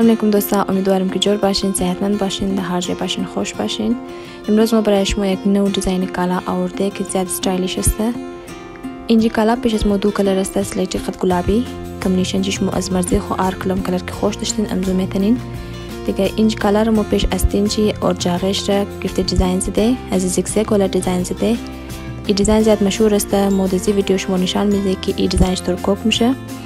السلام علیکم دوستان امیدوارم که جور باشین صحتمند باشین در هر جای باشین خوش باشین امروز ما برای شما یک نو دیزاین کالا آورده که زیاد ستایلیش است اینجی کالا پیش از ما دو کلر است است لیتی خط گلابی کمبینیشن چی شما از مرزی خو آر کلم کلر که خوش داشتین امزو میتنین دیگه اینج کالا رو ما پیش از تینجی اور جاغش را گرفته دیزاین زده از زیگزه کلر دیزاین زده این دیزاین زیاد مشهور است ما دیزی ویدیو شما نشان میده که این دیزاین چطور کوک میشه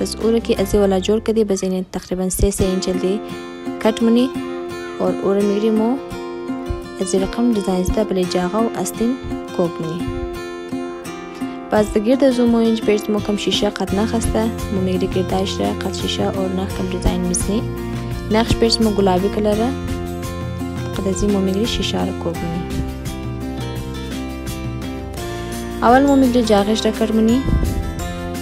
بس اور کی ازی والا جوړ کدی بس یعنی تقریبا 3 سه انچ دی کټ منی اور اور میری مو ازی رقم ډیزاین ستا بلی جاغه او استین کوک منی پس د ګرد زو مو انچ بیرت مو کم شیشه قد نه خسته مو میری گرداش را قد شیشه اور نه کم ډیزاین میسنی نقش بیرت مو گلابی کلر قد ازی مو میری شیشه را کوک منی اول مو میری جاغش را کر منی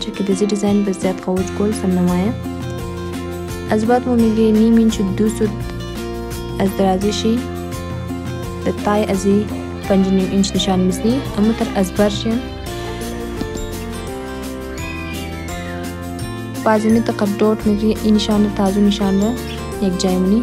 چې کې د زی ډیزاین په زیات قوت کول سم نه وایه از بعد مو میگه نیم انچ دو سود از درازی شی د تای ازی پنج نیم انچ نشان میسی اما تر از بر شیم پازمی تقدوت میگه این نشان تازو نشان یک جای منی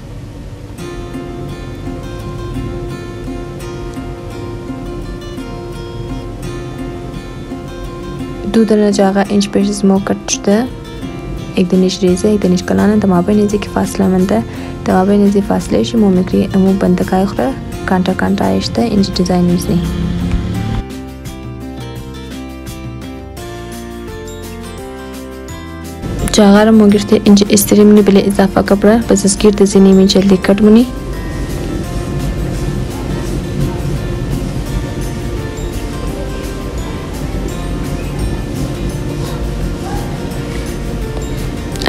دودرجه هغه انچ پیش زمو کټ شده یک دنیش ریزه یک دنیش کلانه د مابین ازی کې فاصله منده د مابین ازی فاصله شي مو میکری امو بندکای خره کانټا کانټا ایشته انچ ډیزاین وزنی چې هغه موږ ته انج استریم نه بل اضافه کپړه پس اسکیر ته ځینې می جلدی کټ منی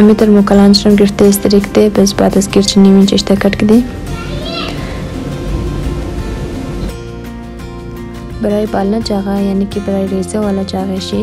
امی تر مکلان شرم گرفته استریک ته پس بعد از گیر چنی می چشته کټ کدی برای پالنا چاغه یعنی که برای ریزه والا چاغه شي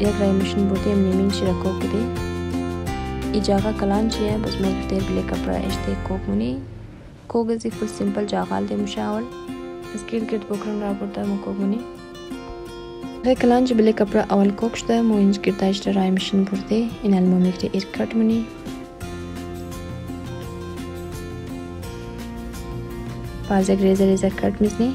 یک رای مشین بوده هم نیمین چی را کوک بوده ای جاغا کلان چی ہے بس میر تیر بلی کپڑا اشتے کوک منی کوک ازی فل سمپل جاغال دے مشاول از گیر گرد بکرن را برده مو کوک منی غی کلان چی بلی کپڑا اول کوک شده مو اینج گرد اشته رای مشین برده این المو میر تیر ایر کٹ منی پازک ریزه ریزه کٹ میزنی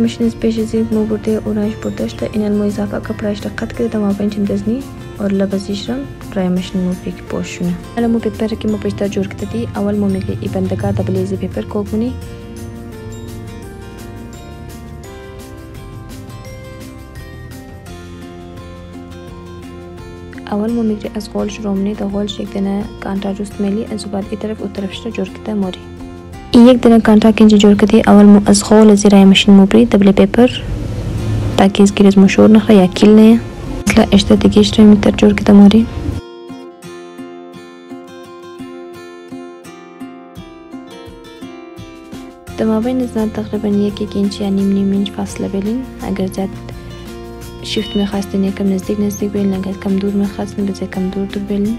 مشنز پیش زیر مو برده اورانج برداشت اینال مو اضافه کپرایش دقت کرده دما بنچن دزنی اور لبزیش رم رای مشن مو پیک پوشونه حالا مو پیپر که مو پیشتا جور کده دی اول مو میگه ای بندگا دبلیزی پیپر کوگونی اول مو میگه از غول شروع منی دا غول شکدنه کانتا جست ملی از بعد ای طرف او طرف شده جور کده موری یک دنه کانټا کینجی جوړ که دی اول مو از خو له زیرای مشین مو بری دبلی پیپر تا کیز کیرز مو شور نخره یا کیل نه. کله اشته د ګیش ری میتر جوړ که ده موری. د مابین از نه تقریبا یک یک انچ یا نیم نیم انچ فاصله بیلین اگر زیاد شیفت میخواستین یکم نزدیک نزدیک بیلین اگر کم دور میخواستین بزای کم دور دور بیلین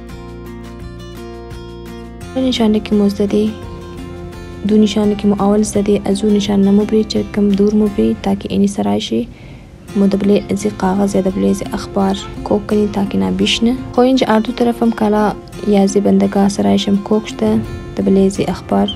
نشانه کې مو زده دی دو نشانه کې مو اول زده دی ازو نشان نه مو بری چې کم دور مو بری تاکي اني سره شي مو د بلې ازي کاغذ یا د بلې ازي اخبار کوک کني تاکي نه بشنه خو انج اردو طرف هم کلا یا ازي بندګاه سره شم کوک شته د بلې ازي اخبار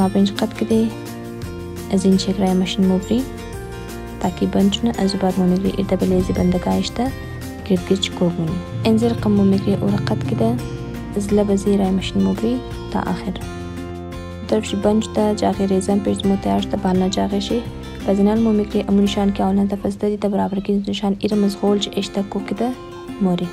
ما پنج قد کې دی از این چک رای ماشین مو پری تاکي بند شنه از بعد مو میګری ارته بلیزي بندګای شته ګرد ګرد چې کوږ مونی انځر قم مو میګری او رقت کې ده زله بزی رای ماشین مو پری تا آخر طرف چې بند شته چې هغې ریزن پیج مو تیار شته بانه چې هغې شي په زنان مو میګری امو نشان کې اونه تفز ده دي ته برابر کې نشان ایره مزغول چې اشته کو کې ده موري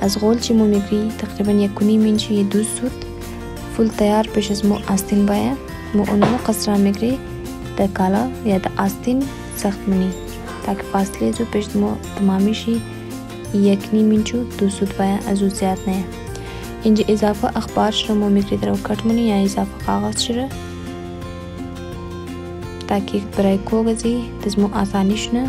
از غول چی مو میکری تقریبا یک کنی مینچ یه دوز سود فول تیار پیش از مو آستین باید مو اونمو قصرا میکری در کالا یا در آستین سخت منی تا که فاصله جو پیش از مو تمامی شی یک نیم مینچو دو سود باید از او زیاد نه اینجا اضافه اخبار شده مو میکری در او کٹ منی یا اضافه کاغذ شده تا که برای کوگزی دزمو آسانیش نه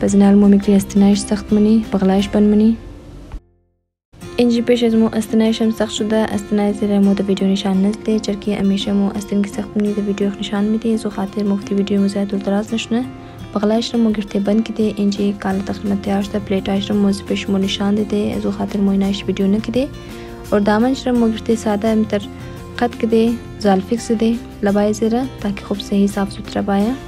په ځینې حالمومې کې استنایش سخت مني په غلایش بند مني انجی پیش از مو استنایش هم سخت شده استنای زیر مو د ویډیو نشان نزده چرکی همیشه مو استن کی سخت منی د ویډیو نشان میده زو خاطر مفتی ویډیو مو زیاد دراز نشنه بغلایش رو مو گرته بند کی ده انجی کال تقریبا تیار شده پلیټایش رو مو پیش مو نشان دیده زو خاطر مو اینایش ویډیو نکده اور دامن شرم مو گرته ساده امتر قد کده زالفکس ده لبای زیره تاکه خوب صحیح صاف سوتره بایا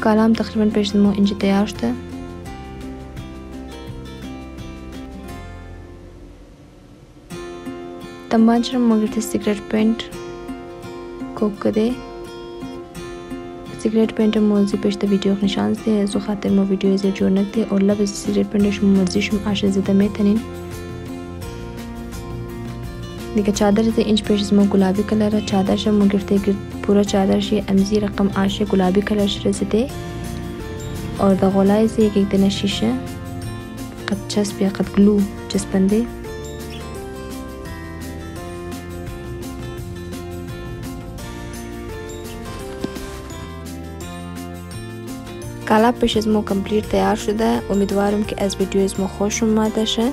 کالم تقریبا پیش مو انجه تیار شته تمبان شرم مگر ته سیکرټ پینټ کوک کده سیکرټ پینټ موزی پیش ته ویډیو نشان سته زو خاطر مو ویډیو زیر جوړ نکته اور لب سیکرټ پینټ شم موزی شم آشه زده میتنین دیگه چادر ته انچ پیش زمو گلابی کلر چادر شم مو گرفته گرد پورا چادر شی امزی رقم آشه گلابی کلر شده زده اور دا غولای زی یک دنه شیشه قد چسب یا قد گلو چسبنده کالا پیش از مو کمپلیت تیار شده امیدوارم که از ویدیو از مو خوش اومده شه